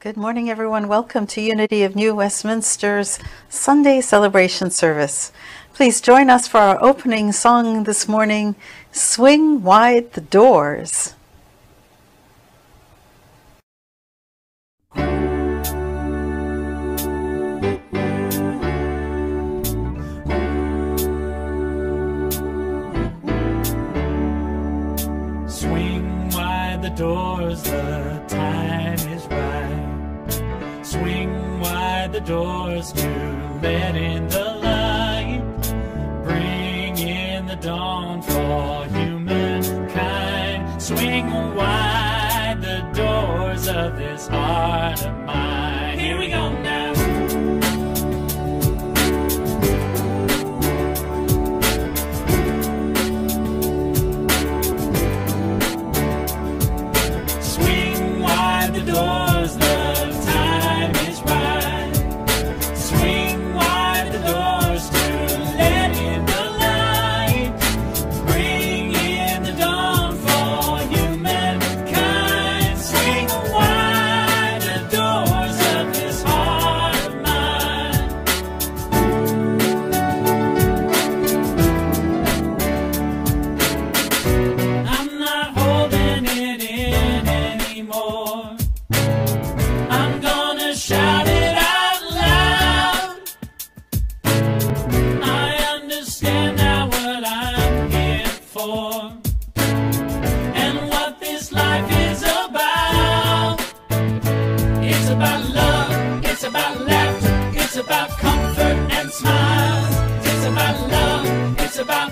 Good morning, everyone. Welcome to Unity of New Westminster's Sunday celebration service. Please join us for our opening song this morning Swing Wide the Doors. Swing wide the doors, the doors to let in the light, bring in the dawn for humankind. Swing wide the doors of this heart of mine.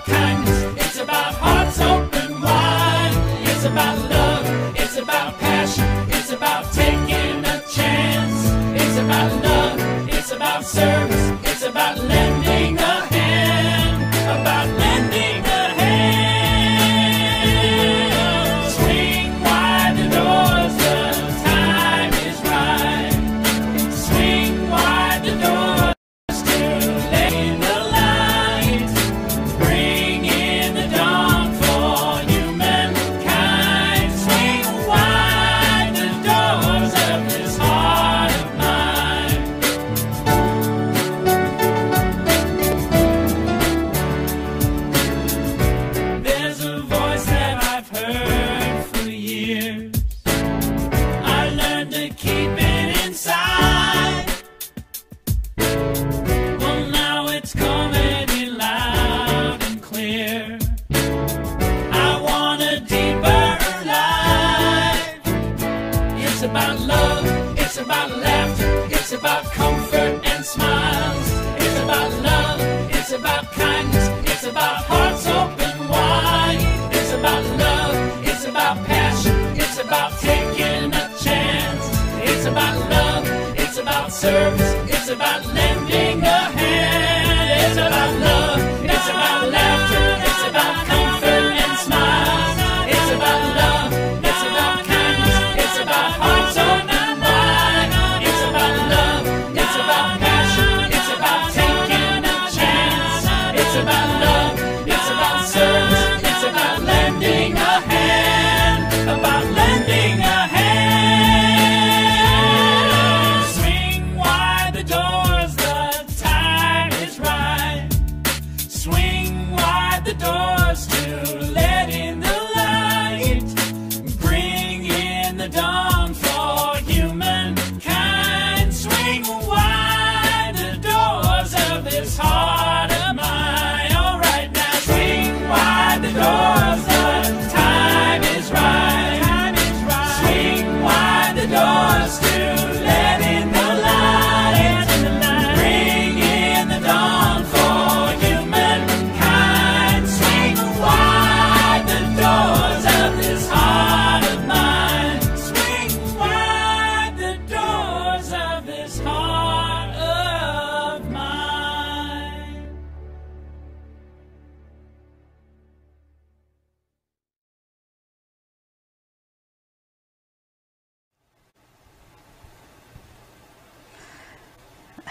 kindness. It's about hearts open wide. It's about love. It's about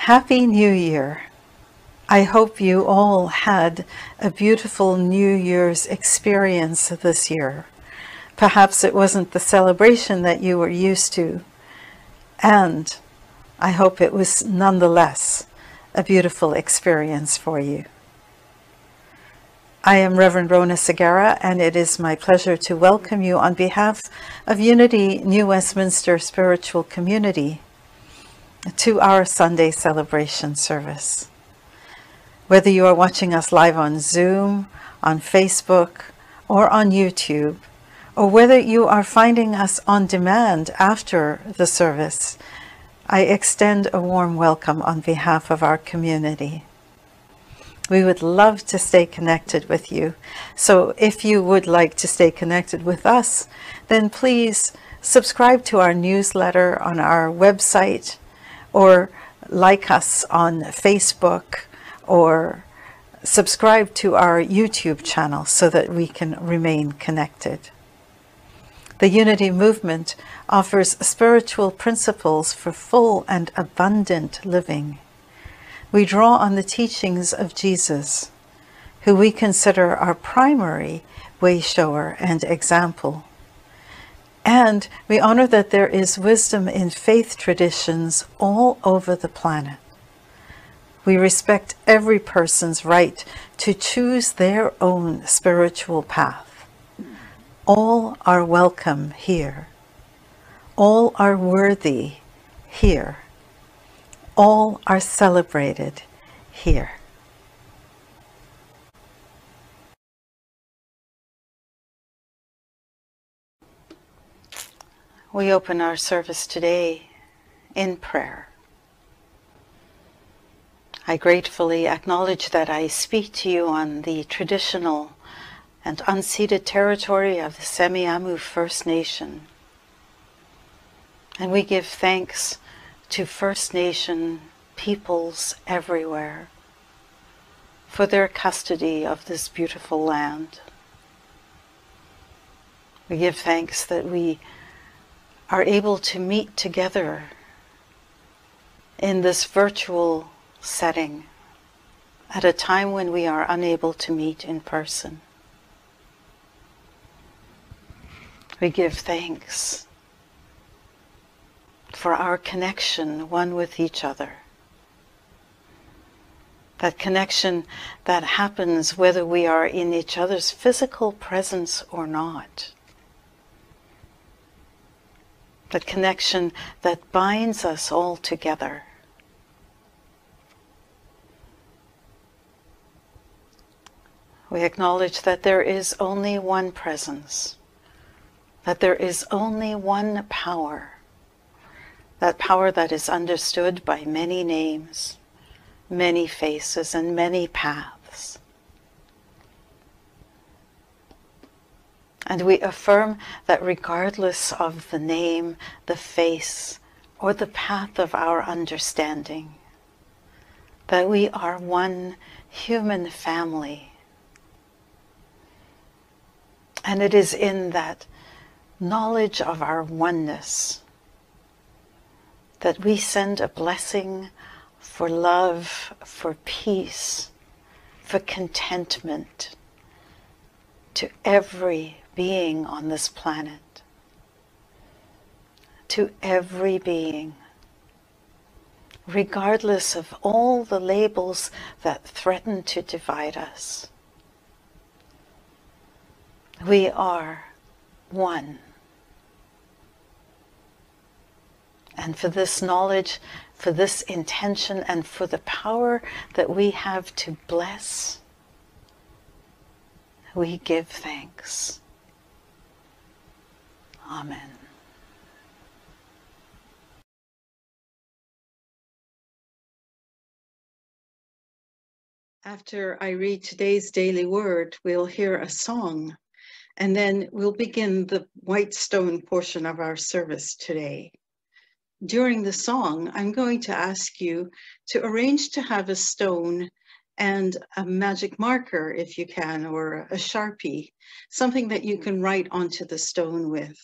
Happy New Year. I hope you all had a beautiful New Year's experience this year. Perhaps it wasn't the celebration that you were used to, and I hope it was nonetheless a beautiful experience for you. I am Reverend Rhona Segarra, and it is my pleasure to welcome you on behalf of Unity New Westminster Spiritual Community to our Sunday celebration service. Whether you are watching us live on Zoom, on Facebook, or on YouTube, or whether you are finding us on demand after the service, I extend a warm welcome on behalf of our community. We would love to stay connected with you. So if you would like to stay connected with us, then please subscribe to our newsletter on our website or like us on Facebook or subscribe to our YouTube channel so that we can remain connected. The Unity Movement offers spiritual principles for full and abundant living we draw on the teachings of Jesus, who we consider our primary way shower and example. And we honor that there is wisdom in faith traditions all over the planet. We respect every person's right to choose their own spiritual path. All are welcome here. All are worthy here all are celebrated here. We open our service today in prayer. I gratefully acknowledge that I speak to you on the traditional and unceded territory of the Semiahmoo First Nation. And we give thanks to First Nation peoples everywhere for their custody of this beautiful land. We give thanks that we are able to meet together in this virtual setting at a time when we are unable to meet in person. We give thanks for our connection one with each other. That connection that happens whether we are in each other's physical presence or not. That connection that binds us all together. We acknowledge that there is only one presence, that there is only one power that power that is understood by many names, many faces, and many paths. And we affirm that regardless of the name, the face, or the path of our understanding, that we are one human family. And it is in that knowledge of our oneness that we send a blessing for love, for peace, for contentment to every being on this planet, to every being, regardless of all the labels that threaten to divide us. We are one. And for this knowledge, for this intention, and for the power that we have to bless, we give thanks. Amen. After I read today's daily word, we'll hear a song, and then we'll begin the white stone portion of our service today during the song, I'm going to ask you to arrange to have a stone and a magic marker if you can, or a Sharpie, something that you can write onto the stone with.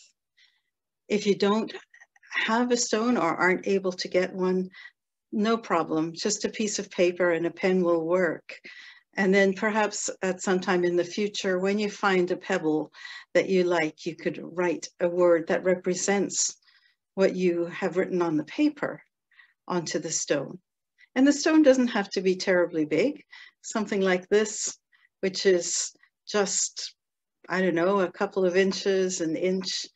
If you don't have a stone or aren't able to get one, no problem, just a piece of paper and a pen will work. And then perhaps at some time in the future, when you find a pebble that you like, you could write a word that represents what you have written on the paper onto the stone. And the stone doesn't have to be terribly big, something like this, which is just, I don't know, a couple of inches, an inch,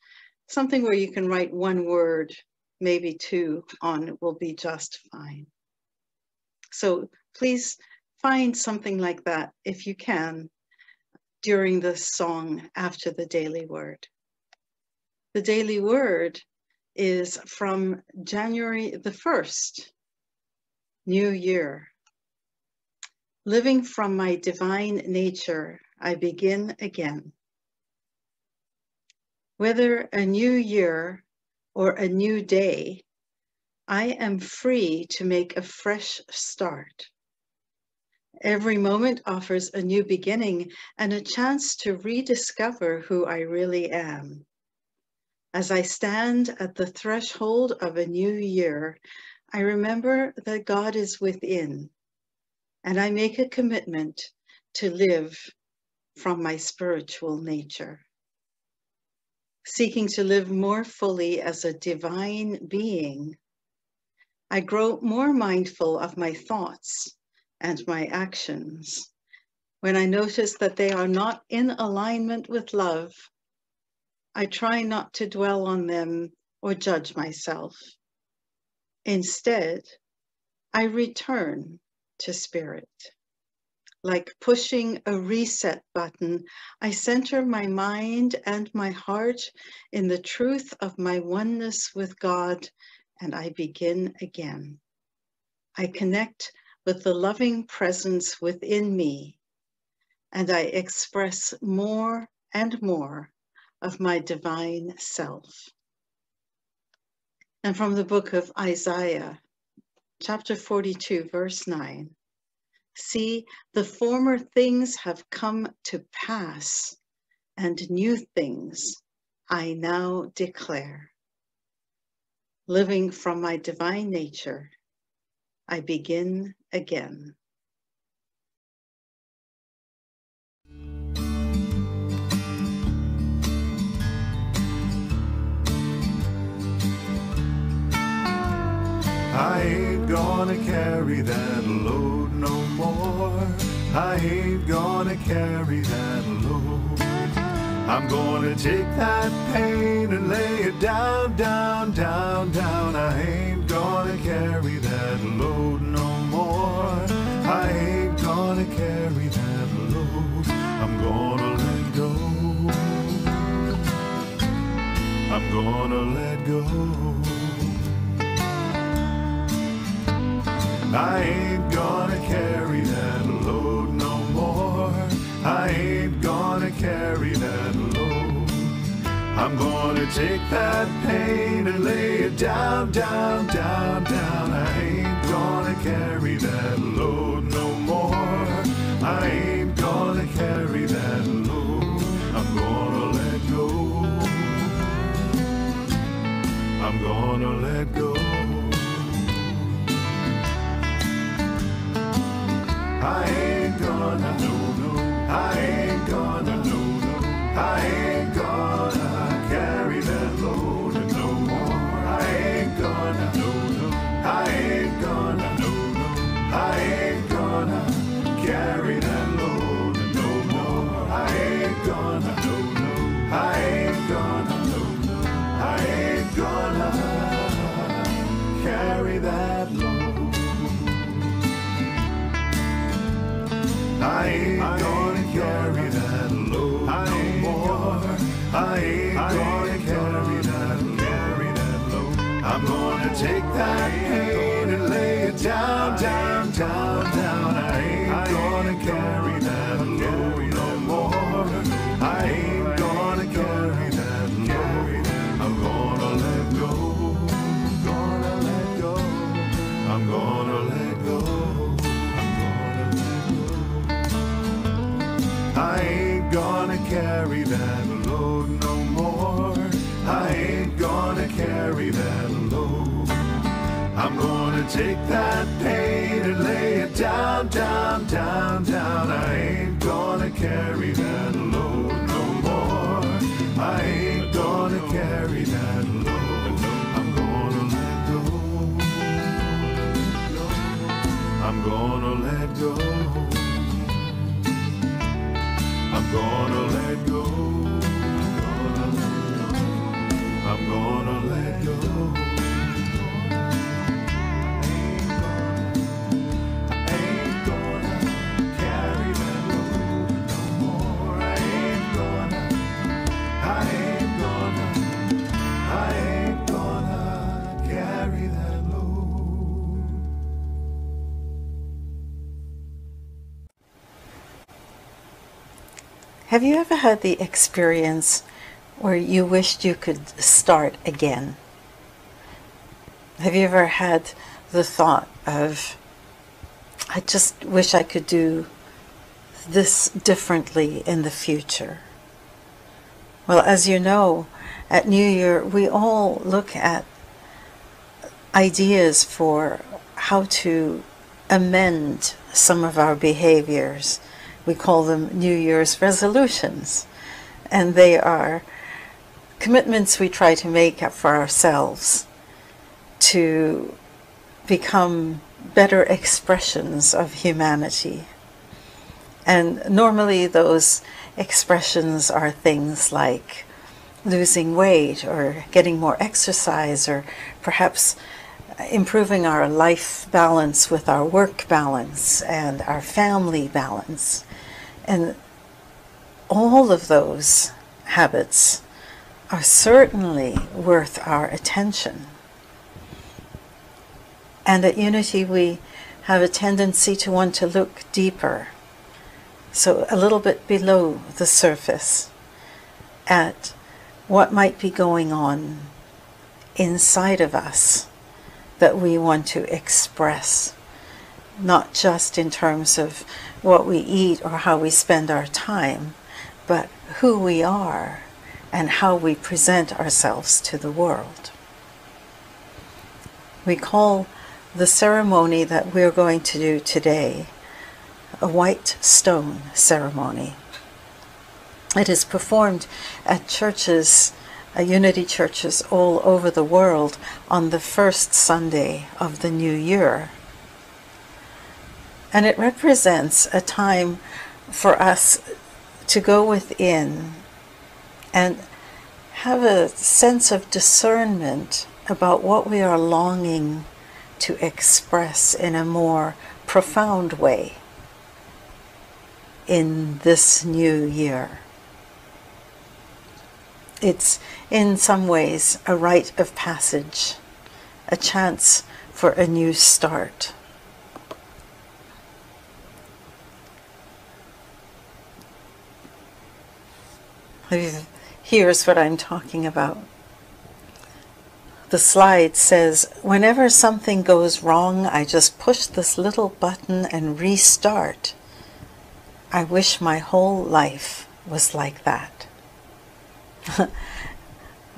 something where you can write one word, maybe two on will be just fine. So please find something like that if you can during the song after the daily word. The daily word is from January the 1st, New Year. Living from my divine nature, I begin again. Whether a new year or a new day, I am free to make a fresh start. Every moment offers a new beginning and a chance to rediscover who I really am. As I stand at the threshold of a new year, I remember that God is within, and I make a commitment to live from my spiritual nature. Seeking to live more fully as a divine being, I grow more mindful of my thoughts and my actions. When I notice that they are not in alignment with love, I try not to dwell on them or judge myself. Instead, I return to spirit. Like pushing a reset button, I center my mind and my heart in the truth of my oneness with God, and I begin again. I connect with the loving presence within me, and I express more and more of my divine self. And from the book of Isaiah, chapter 42, verse 9 See, the former things have come to pass, and new things I now declare. Living from my divine nature, I begin again. I ain't gonna carry that load. I ain't gonna carry that load. I'm gonna take that pain and lay it down, down, down, down. I ain't gonna carry that load no more. I ain't gonna carry that load. I'm gonna let go. I'm gonna let go. I ain't gonna carry I'm gonna take that pain and lay it down, down, down, down. I ain't gonna carry that load no more. I ain't gonna carry that load. I'm gonna let go. I'm gonna let go. I ain't gonna no no. I ain't gonna no no. I ain't I ain't gonna carry that load no more. I ain't gonna no no. I ain't gonna no no. I ain't gonna carry that load. I ain't gonna carry that load no more. I ain't gonna carry that, carry that load. I'm gonna take that pain and lay it down, I'm gonna take that pain and lay it down, down, down, down. I ain't gonna carry that load no more. I ain't Have you ever had the experience where you wished you could start again? Have you ever had the thought of, I just wish I could do this differently in the future? Well, as you know, at New Year, we all look at ideas for how to amend some of our behaviors. We call them New Year's resolutions. And they are commitments we try to make for ourselves to become better expressions of humanity. And normally those expressions are things like losing weight or getting more exercise or perhaps improving our life balance with our work balance and our family balance. And all of those habits are certainly worth our attention. And at Unity, we have a tendency to want to look deeper, so a little bit below the surface, at what might be going on inside of us that we want to express, not just in terms of what we eat or how we spend our time, but who we are and how we present ourselves to the world. We call the ceremony that we're going to do today a white stone ceremony. It is performed at churches, unity churches all over the world on the first Sunday of the new year. And it represents a time for us to go within and have a sense of discernment about what we are longing to express in a more profound way in this new year. It's in some ways a rite of passage, a chance for a new start. Here's what I'm talking about. The slide says, whenever something goes wrong, I just push this little button and restart. I wish my whole life was like that.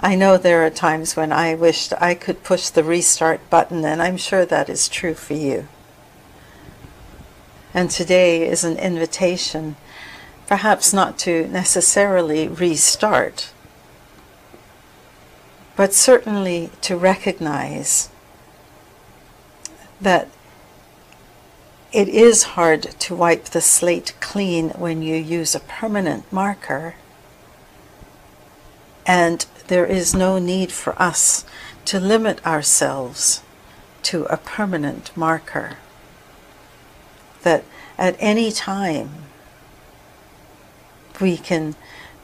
I know there are times when I wished I could push the restart button, and I'm sure that is true for you. And today is an invitation perhaps not to necessarily restart, but certainly to recognize that it is hard to wipe the slate clean when you use a permanent marker, and there is no need for us to limit ourselves to a permanent marker. That at any time we can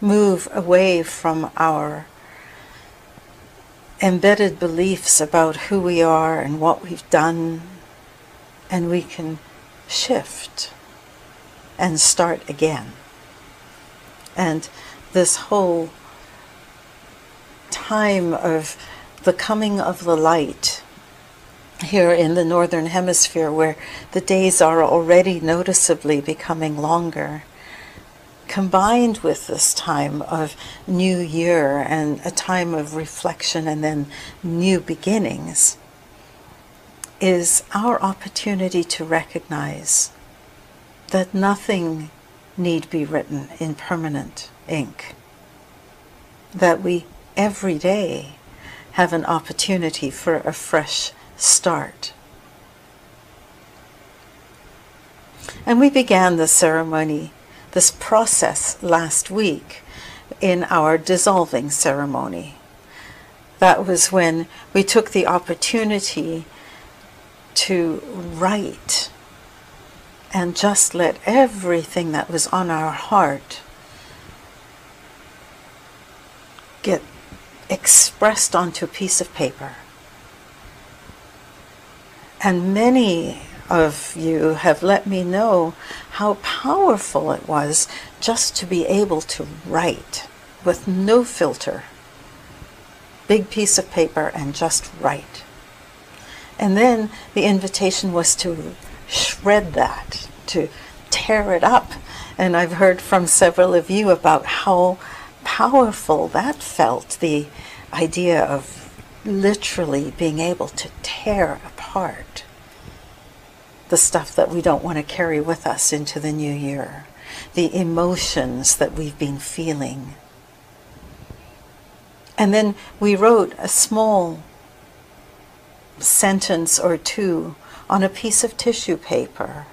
move away from our embedded beliefs about who we are and what we've done, and we can shift and start again. And this whole time of the coming of the light here in the northern hemisphere, where the days are already noticeably becoming longer combined with this time of new year and a time of reflection and then new beginnings is our opportunity to recognize that nothing need be written in permanent ink. That we every day have an opportunity for a fresh start. And we began the ceremony this process last week in our dissolving ceremony. That was when we took the opportunity to write and just let everything that was on our heart get expressed onto a piece of paper. And many of you have let me know how powerful it was just to be able to write with no filter. Big piece of paper and just write. And then the invitation was to shred that, to tear it up. And I've heard from several of you about how powerful that felt the idea of literally being able to tear apart the stuff that we don't want to carry with us into the new year, the emotions that we've been feeling. And then we wrote a small sentence or two on a piece of tissue paper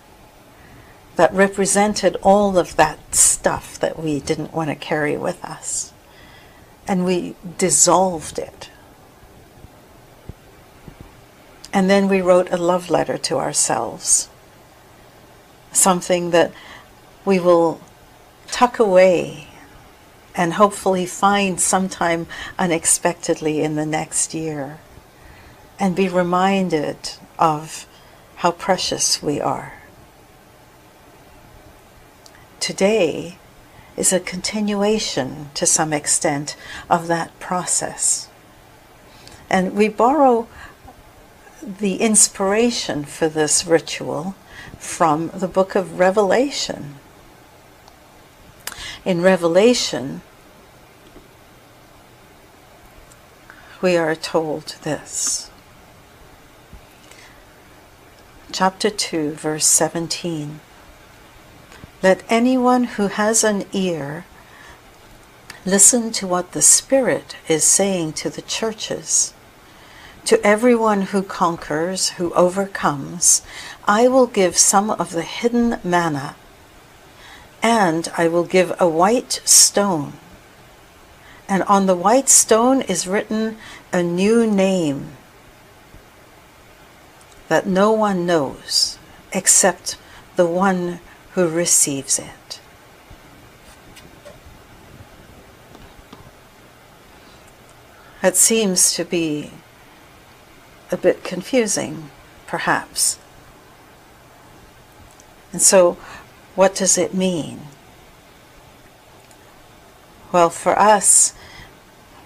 that represented all of that stuff that we didn't want to carry with us. And we dissolved it. And then we wrote a love letter to ourselves, something that we will tuck away and hopefully find sometime unexpectedly in the next year and be reminded of how precious we are. Today is a continuation to some extent of that process. And we borrow the inspiration for this ritual from the book of Revelation. In Revelation, we are told this. Chapter 2, verse 17. Let anyone who has an ear listen to what the Spirit is saying to the churches. To everyone who conquers, who overcomes, I will give some of the hidden manna, and I will give a white stone. And on the white stone is written a new name that no one knows except the one who receives it. It seems to be a bit confusing, perhaps. And so, what does it mean? Well, for us,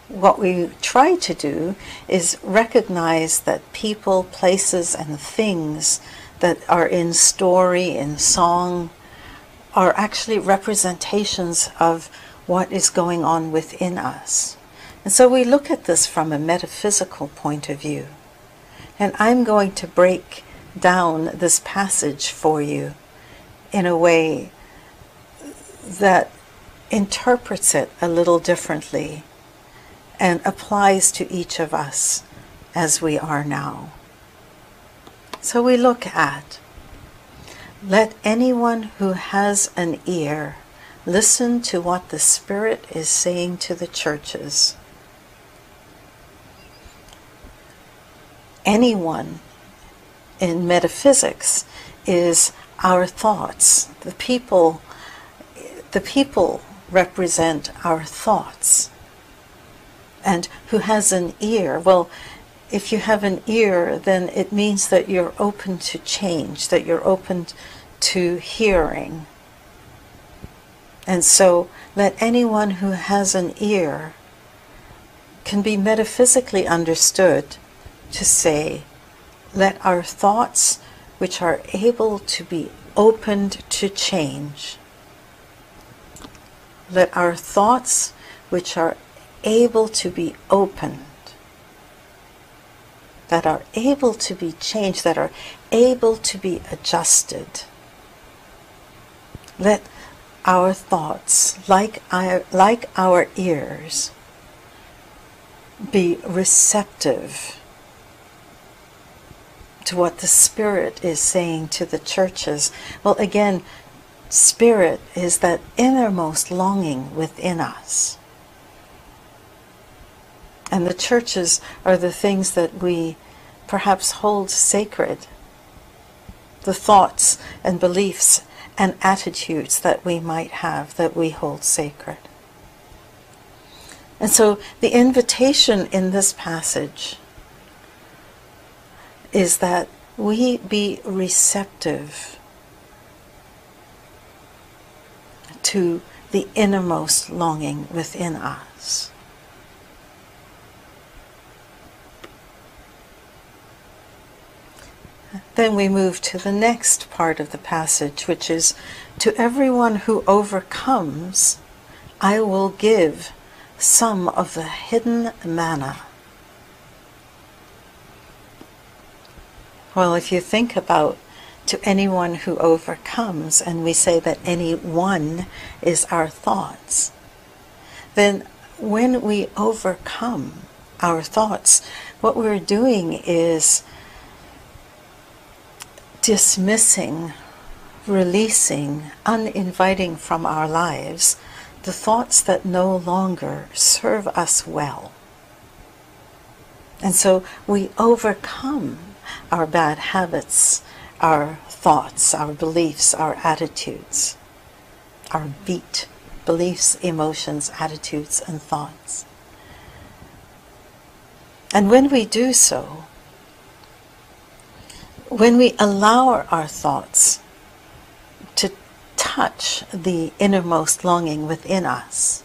what we try to do is recognize that people, places, and things that are in story, in song, are actually representations of what is going on within us. And so we look at this from a metaphysical point of view. And I'm going to break down this passage for you in a way that interprets it a little differently and applies to each of us as we are now. So we look at let anyone who has an ear listen to what the Spirit is saying to the churches. Anyone in metaphysics is our thoughts. The people, the people represent our thoughts. And who has an ear? Well, if you have an ear, then it means that you're open to change, that you're open to hearing. And so let anyone who has an ear can be metaphysically understood to say, let our thoughts, which are able to be opened to change, let our thoughts, which are able to be opened, that are able to be changed, that are able to be adjusted, let our thoughts, like our, like our ears, be receptive to what the Spirit is saying to the churches. Well, again, Spirit is that innermost longing within us. And the churches are the things that we perhaps hold sacred. The thoughts and beliefs and attitudes that we might have that we hold sacred. And so the invitation in this passage is that we be receptive to the innermost longing within us. Then we move to the next part of the passage, which is To everyone who overcomes, I will give some of the hidden manna. Well, if you think about to anyone who overcomes, and we say that any one is our thoughts, then when we overcome our thoughts, what we're doing is dismissing, releasing, uninviting from our lives the thoughts that no longer serve us well. And so we overcome our bad habits, our thoughts, our beliefs, our attitudes, our beat, beliefs, emotions, attitudes, and thoughts. And when we do so, when we allow our thoughts to touch the innermost longing within us,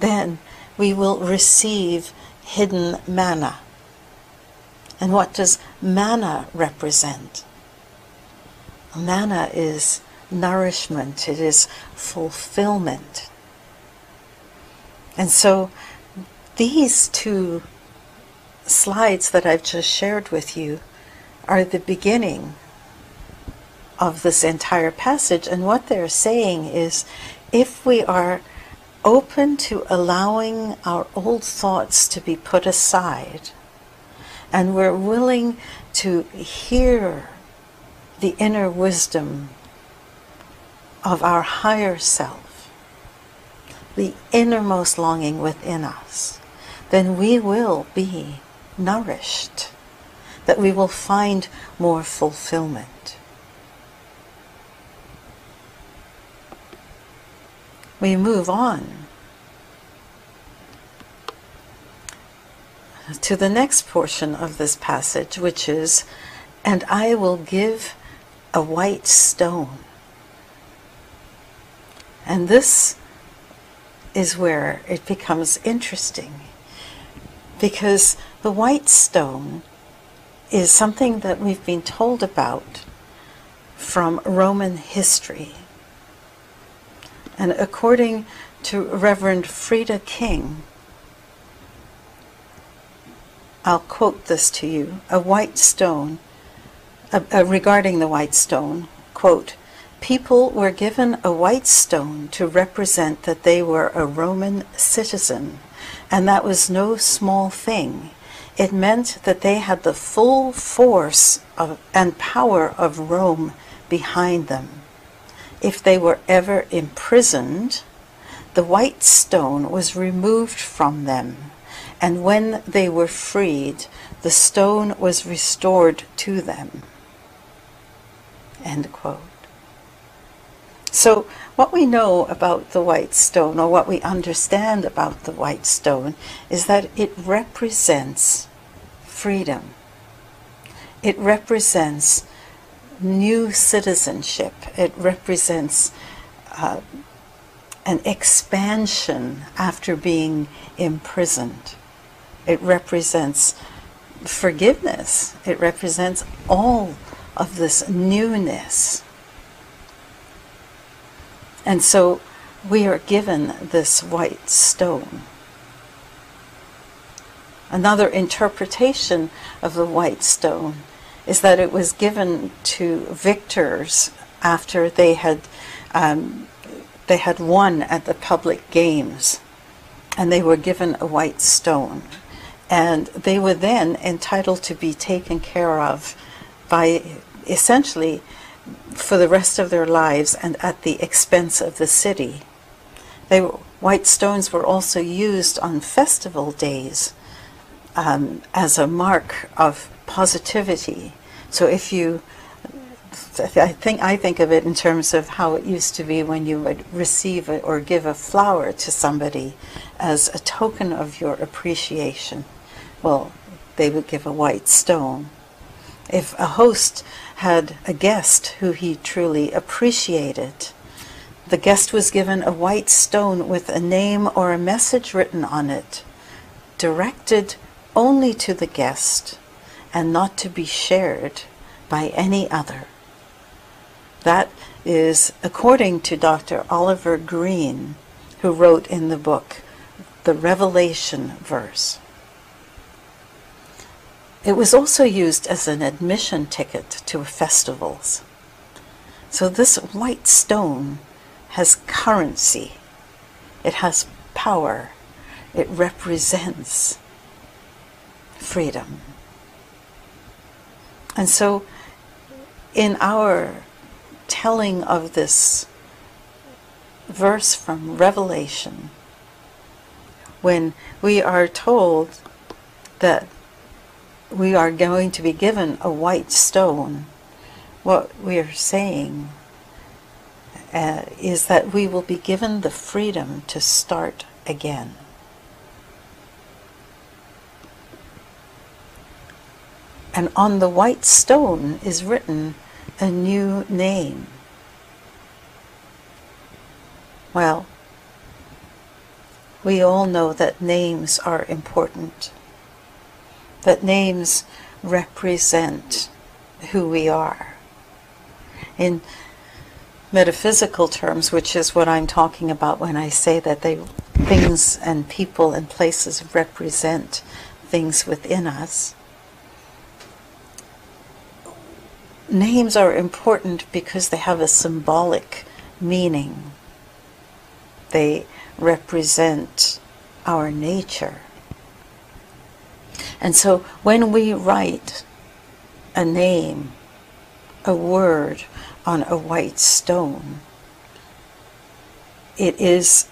then we will receive hidden manna. And what does manna represent? Manna is nourishment, it is fulfillment. And so these two slides that I've just shared with you are the beginning of this entire passage. And what they're saying is if we are open to allowing our old thoughts to be put aside, and we're willing to hear the inner wisdom of our higher self, the innermost longing within us, then we will be nourished that we will find more fulfillment. We move on to the next portion of this passage, which is, And I will give a white stone. And this is where it becomes interesting because the white stone is something that we've been told about from Roman history. And according to Reverend Frida King, I'll quote this to you. A white stone, uh, uh, regarding the white stone, quote, People were given a white stone to represent that they were a Roman citizen, and that was no small thing. It meant that they had the full force of, and power of Rome behind them. If they were ever imprisoned, the white stone was removed from them, and when they were freed, the stone was restored to them. End quote. So, what we know about the white stone, or what we understand about the white stone, is that it represents freedom. It represents new citizenship. It represents uh, an expansion after being imprisoned. It represents forgiveness. It represents all of this newness and so we are given this white stone. Another interpretation of the white stone is that it was given to victors after they had um, they had won at the public games, and they were given a white stone, and they were then entitled to be taken care of by essentially for the rest of their lives and at the expense of the city. They, white stones were also used on festival days um, as a mark of positivity. So if you, I think I think of it in terms of how it used to be when you would receive a, or give a flower to somebody as a token of your appreciation. Well, they would give a white stone. If a host had a guest who he truly appreciated, the guest was given a white stone with a name or a message written on it, directed only to the guest and not to be shared by any other. That is according to Dr. Oliver Greene, who wrote in the book The Revelation Verse. It was also used as an admission ticket to festivals. So this white stone has currency, it has power, it represents freedom. And so, in our telling of this verse from Revelation, when we are told that we are going to be given a white stone, what we are saying uh, is that we will be given the freedom to start again. And on the white stone is written a new name. Well, we all know that names are important, that names represent who we are. In metaphysical terms, which is what I'm talking about when I say that they things and people and places represent things within us. Names are important because they have a symbolic meaning. They represent our nature. And so when we write a name, a word on a white stone, it is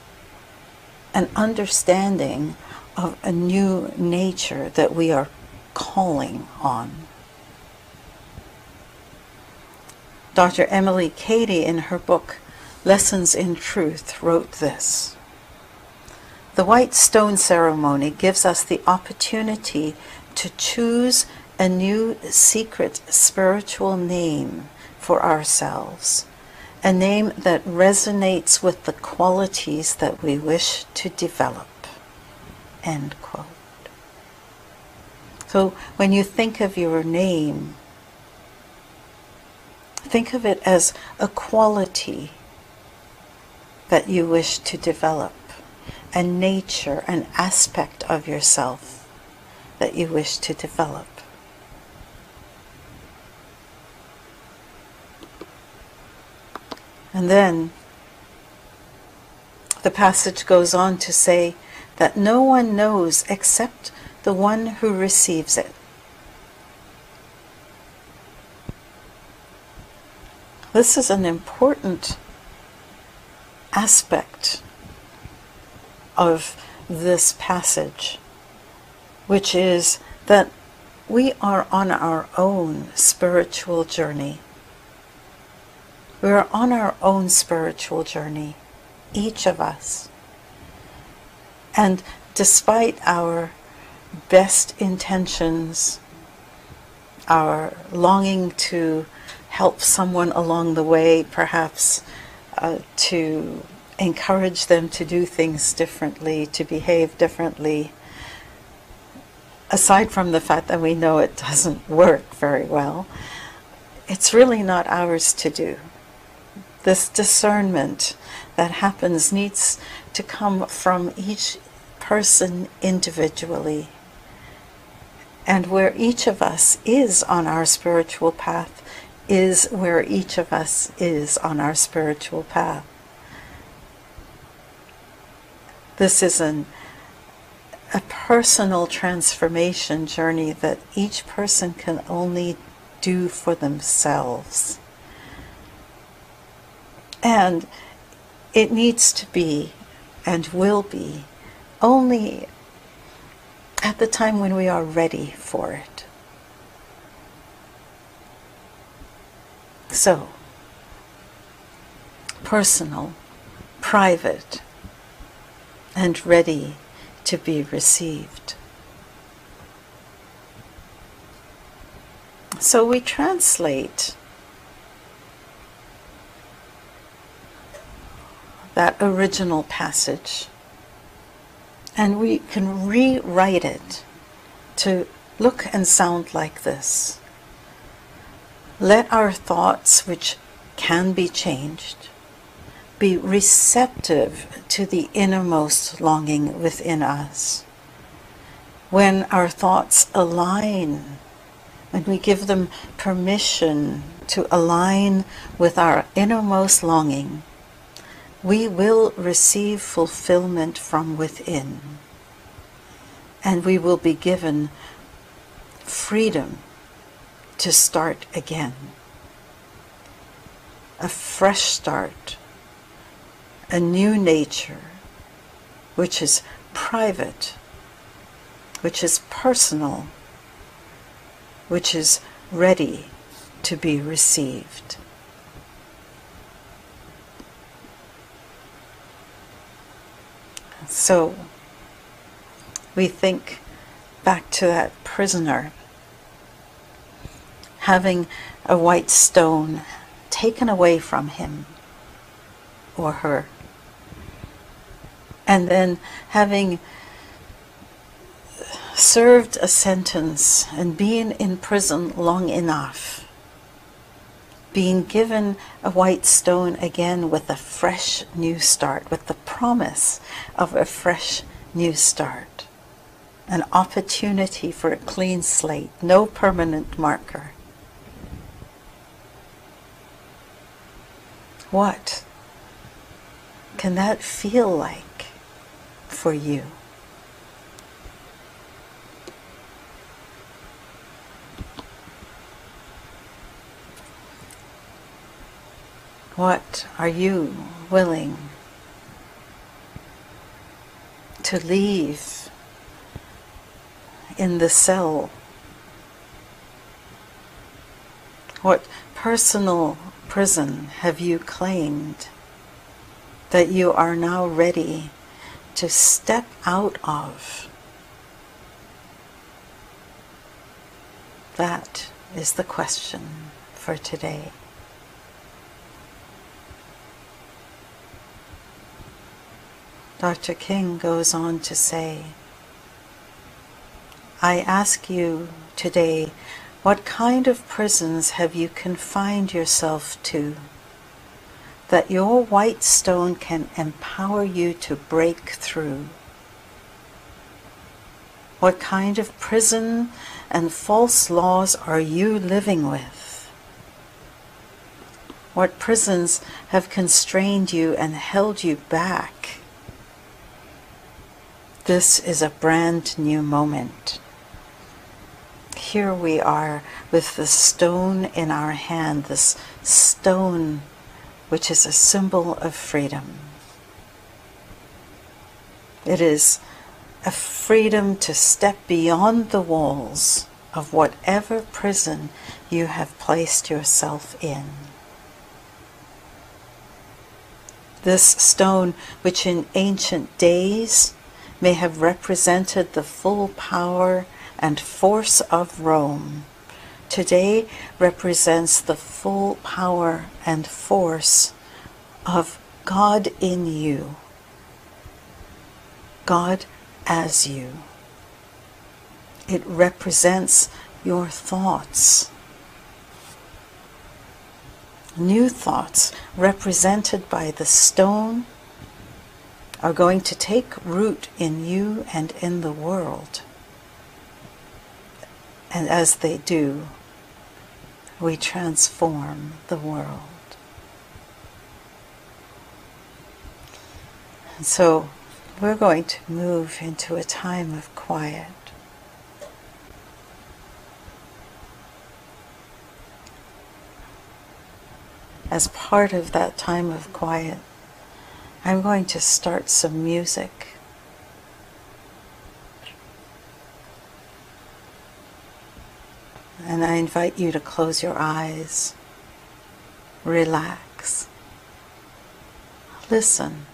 an understanding of a new nature that we are calling on. Dr. Emily Cady, in her book Lessons in Truth, wrote this The White Stone Ceremony gives us the opportunity to choose a new secret spiritual name for ourselves, a name that resonates with the qualities that we wish to develop. End quote. So when you think of your name, Think of it as a quality that you wish to develop, a nature, an aspect of yourself that you wish to develop. And then the passage goes on to say that no one knows except the one who receives it. This is an important aspect of this passage, which is that we are on our own spiritual journey. We are on our own spiritual journey, each of us. And despite our best intentions, our longing to help someone along the way, perhaps uh, to encourage them to do things differently, to behave differently. Aside from the fact that we know it doesn't work very well, it's really not ours to do. This discernment that happens needs to come from each person individually. And where each of us is on our spiritual path is where each of us is on our spiritual path. This is an, a personal transformation journey that each person can only do for themselves. And it needs to be and will be only at the time when we are ready for it. So, personal, private, and ready to be received. So we translate that original passage and we can rewrite it to look and sound like this. Let our thoughts, which can be changed, be receptive to the innermost longing within us. When our thoughts align, when we give them permission to align with our innermost longing, we will receive fulfillment from within. And we will be given freedom to start again. A fresh start, a new nature, which is private, which is personal, which is ready to be received. So we think back to that prisoner having a white stone taken away from him or her, and then having served a sentence and being in prison long enough, being given a white stone again with a fresh new start, with the promise of a fresh new start, an opportunity for a clean slate, no permanent marker. What can that feel like for you? What are you willing to leave in the cell? What personal prison have you claimed that you are now ready to step out of? That is the question for today. Dr. King goes on to say, I ask you today, what kind of prisons have you confined yourself to? That your white stone can empower you to break through. What kind of prison and false laws are you living with? What prisons have constrained you and held you back? This is a brand new moment. Here we are with the stone in our hand, this stone which is a symbol of freedom. It is a freedom to step beyond the walls of whatever prison you have placed yourself in. This stone, which in ancient days may have represented the full power and force of Rome, today represents the full power and force of God in you, God as you. It represents your thoughts. New thoughts represented by the stone are going to take root in you and in the world. And as they do, we transform the world. And so we're going to move into a time of quiet. As part of that time of quiet, I'm going to start some music. And I invite you to close your eyes, relax, listen.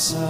myself.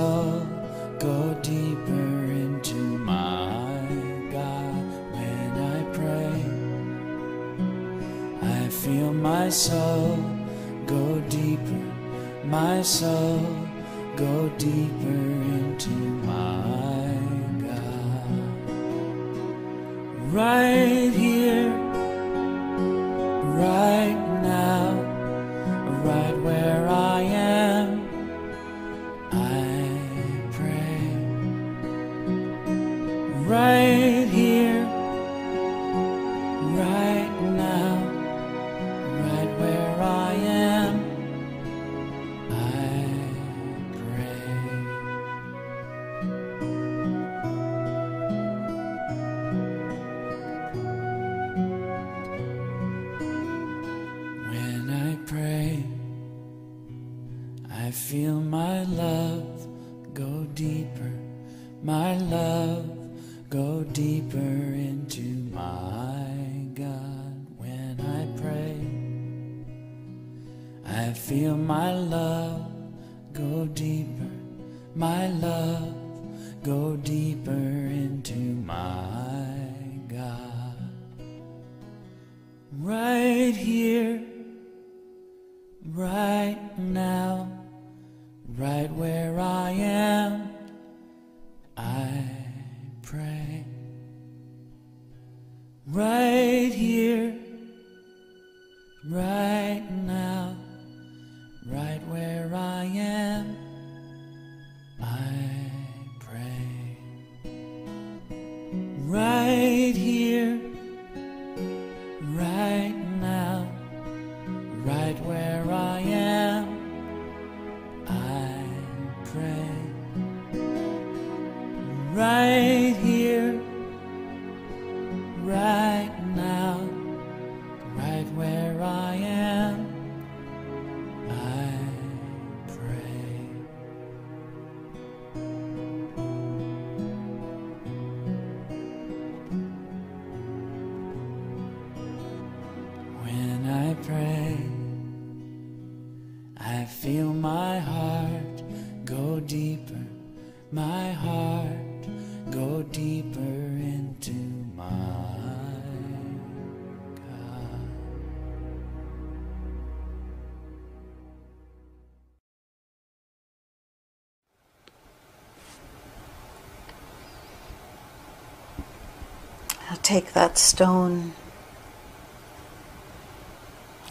take that stone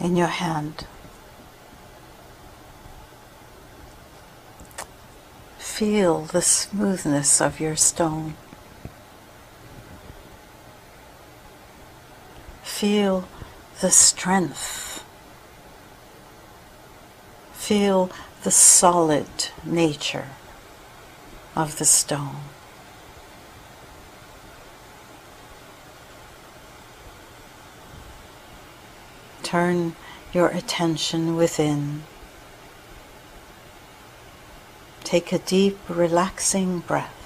in your hand. Feel the smoothness of your stone. Feel the strength. Feel the solid nature of the stone. turn your attention within. Take a deep, relaxing breath.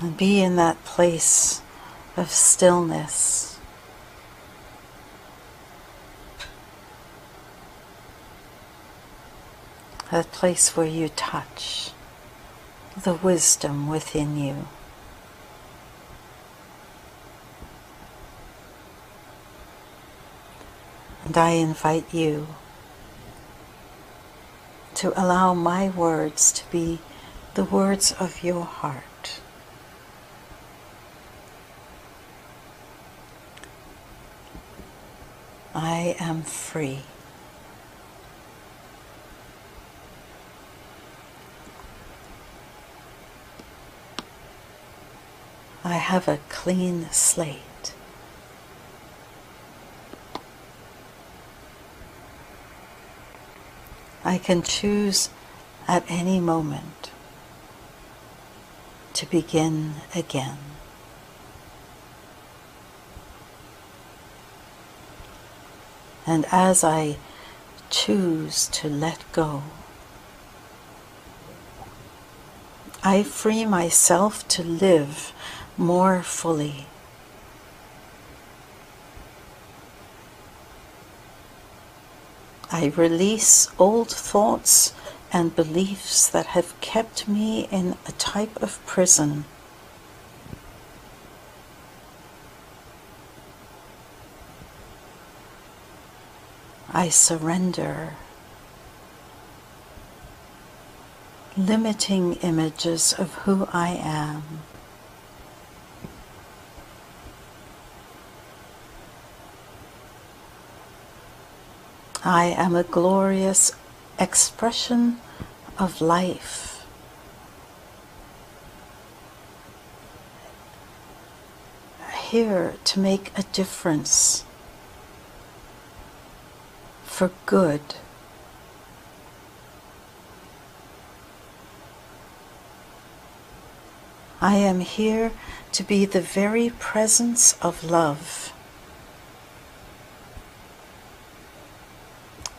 And be in that place of stillness. That place where you touch the wisdom within you. And I invite you to allow my words to be the words of your heart. I am free. I have a clean slate. I can choose at any moment to begin again. And as I choose to let go, I free myself to live more fully. I release old thoughts and beliefs that have kept me in a type of prison. I surrender limiting images of who I am. I am a glorious expression of life. Here to make a difference for good. I am here to be the very presence of love.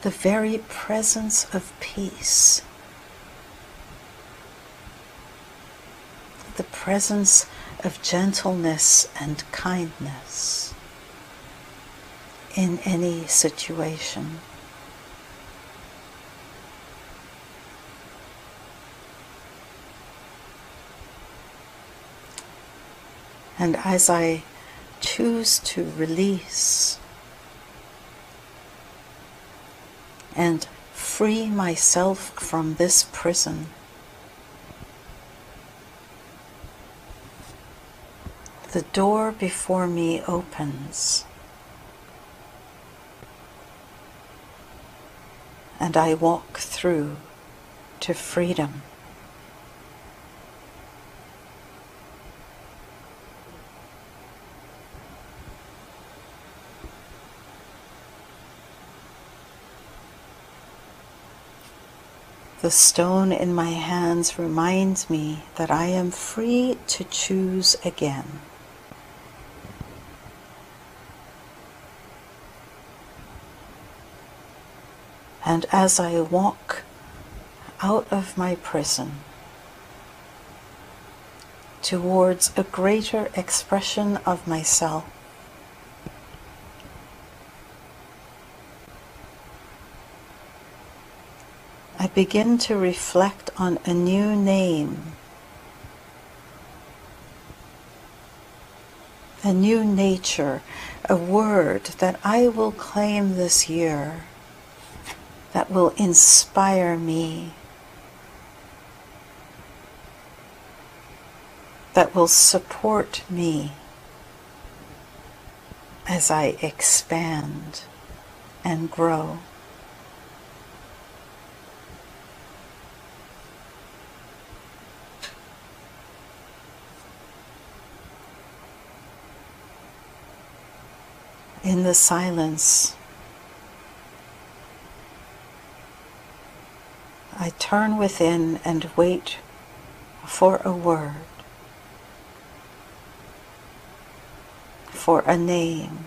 The very presence of peace. The presence of gentleness and kindness in any situation. And as I choose to release and free myself from this prison, the door before me opens. And I walk through to freedom. The stone in my hands reminds me that I am free to choose again. And as I walk out of my prison towards a greater expression of myself, begin to reflect on a new name, a new nature, a word that I will claim this year that will inspire me, that will support me as I expand and grow. In the silence, I turn within and wait for a word, for a name,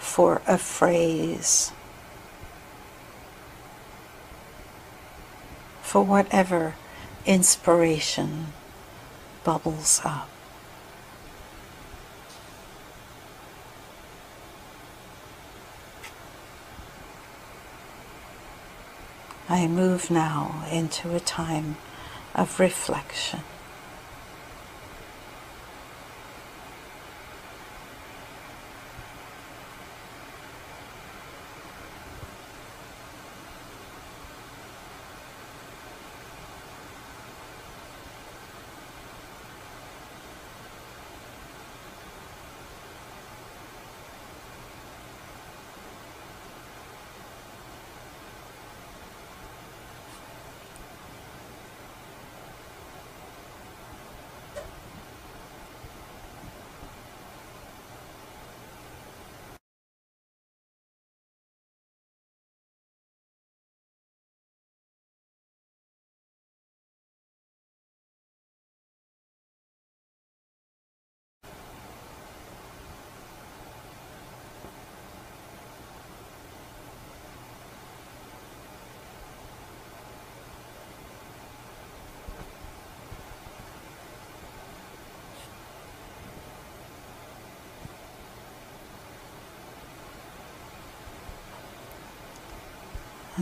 for a phrase, for whatever inspiration bubbles up. I move now into a time of reflection.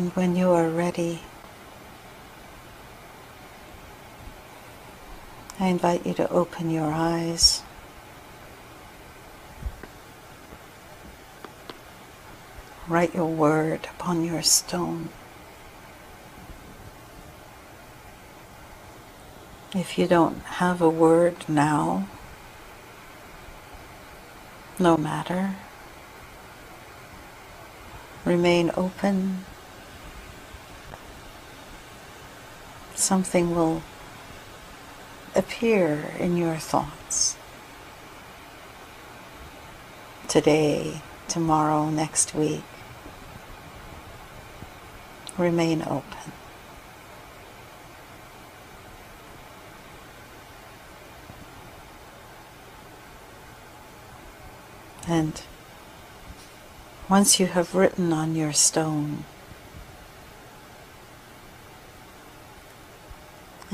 And when you are ready, I invite you to open your eyes. Write your word upon your stone. If you don't have a word now, no matter. Remain open. Something will appear in your thoughts. Today, tomorrow, next week. Remain open. And once you have written on your stone,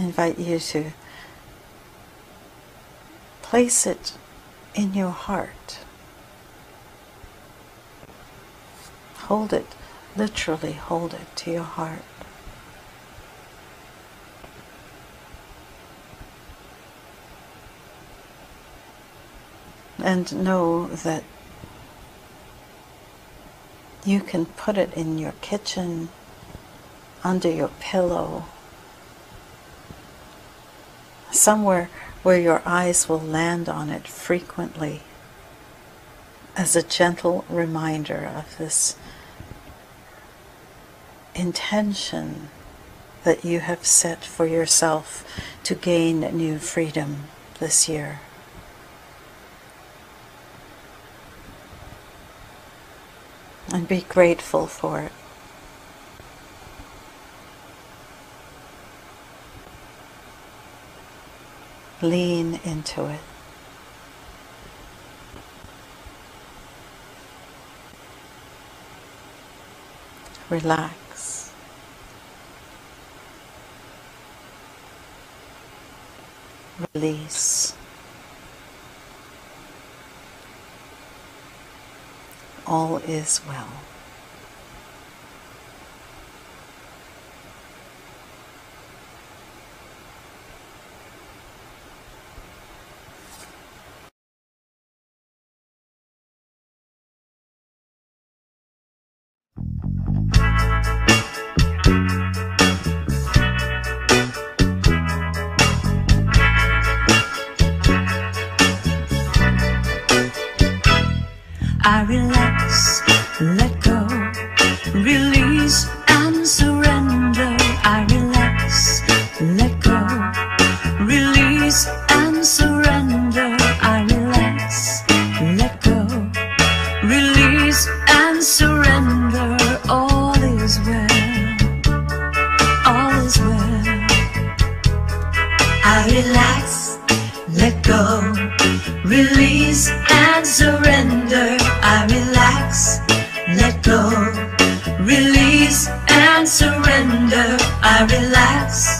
invite you to place it in your heart. Hold it, literally hold it to your heart. And know that you can put it in your kitchen, under your pillow, somewhere where your eyes will land on it frequently as a gentle reminder of this intention that you have set for yourself to gain new freedom this year. And be grateful for it. Lean into it. Relax. Release. All is well. Relax, let go, release and surrender. I relax, let go, release and surrender. I relax,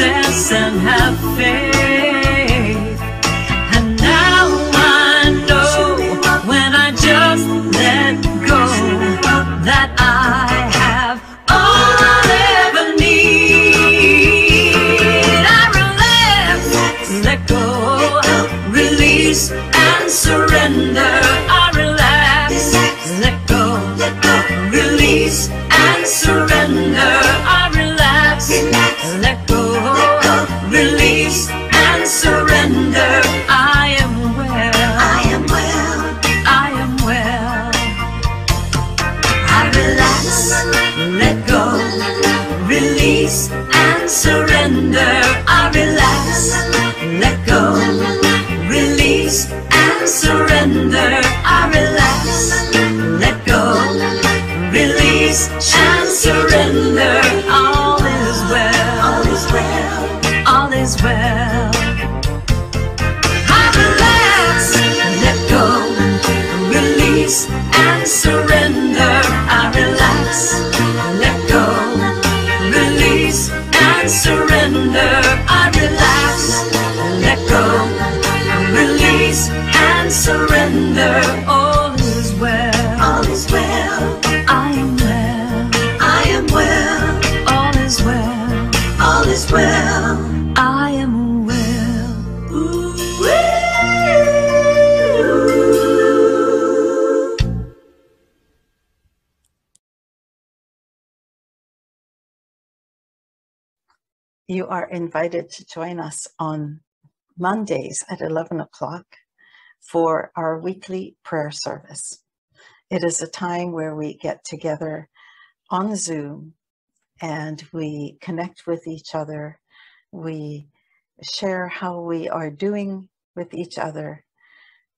process and have faith. You are invited to join us on Mondays at 11 o'clock for our weekly prayer service. It is a time where we get together on Zoom and we connect with each other. We share how we are doing with each other.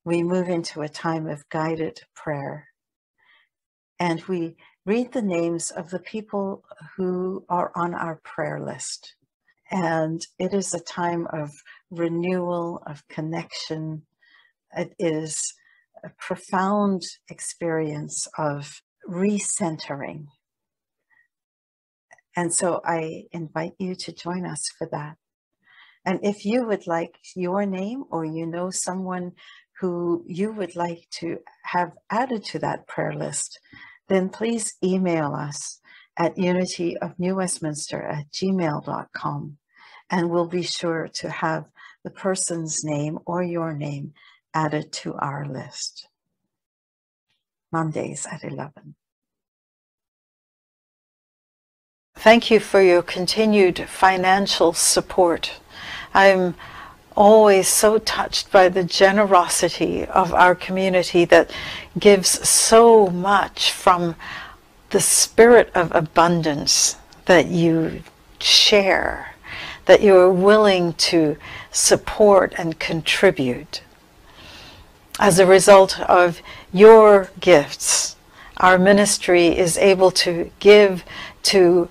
We move into a time of guided prayer. And we read the names of the people who are on our prayer list. And it is a time of renewal, of connection. It is a profound experience of recentering. And so I invite you to join us for that. And if you would like your name or you know someone who you would like to have added to that prayer list, then please email us at unityofnewwestminster at gmail.com and we'll be sure to have the person's name or your name added to our list. Mondays at 11. Thank you for your continued financial support. I'm always so touched by the generosity of our community that gives so much from the spirit of abundance that you share, that you are willing to support and contribute. As a result of your gifts, our ministry is able to give to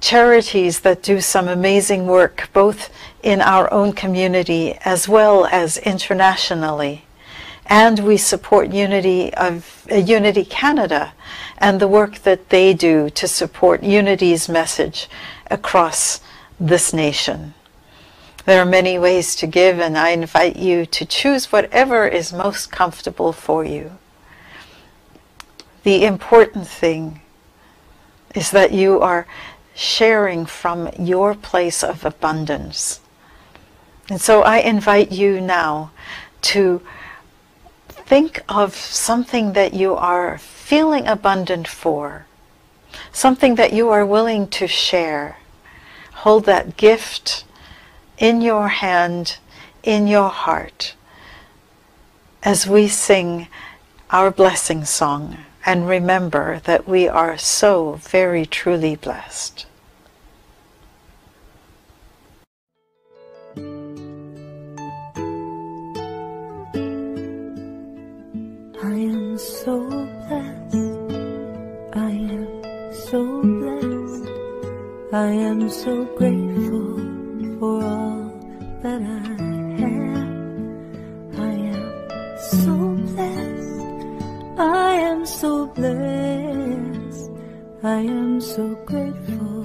charities that do some amazing work, both in our own community as well as internationally. And we support Unity of uh, Unity Canada and the work that they do to support Unity's message across this nation. There are many ways to give, and I invite you to choose whatever is most comfortable for you. The important thing is that you are sharing from your place of abundance. And so I invite you now to think of something that you are feeling abundant for, something that you are willing to share. Hold that gift in your hand, in your heart, as we sing our blessing song and remember that we are so very truly blessed. I am so blessed. I am so. I am so grateful for all that I have. I am so blessed. I am so blessed. I am so grateful.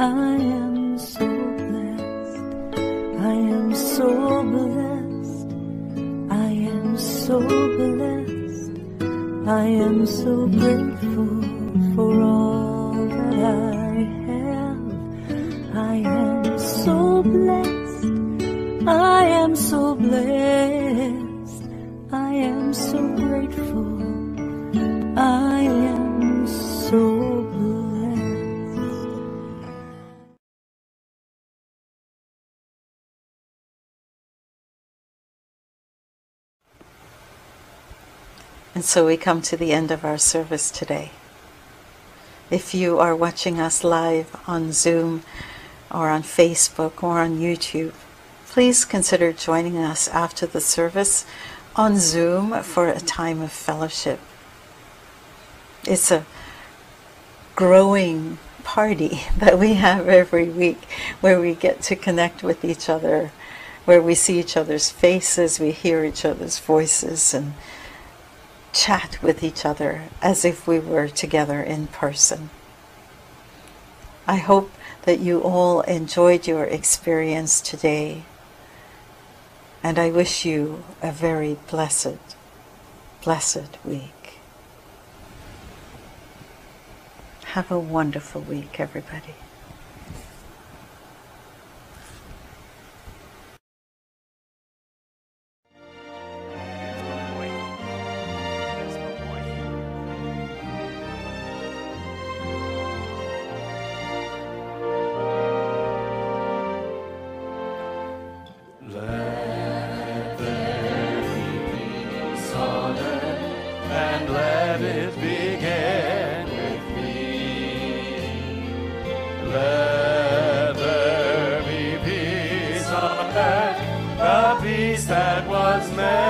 I am so blessed. I am so blessed. I am so blessed. I am so grateful So we come to the end of our service today. If you are watching us live on Zoom or on Facebook or on YouTube, please consider joining us after the service on Zoom for a time of fellowship. It's a growing party that we have every week where we get to connect with each other, where we see each other's faces, we hear each other's voices, and chat with each other as if we were together in person. I hope that you all enjoyed your experience today, and I wish you a very blessed, blessed week. Have a wonderful week, everybody. was man.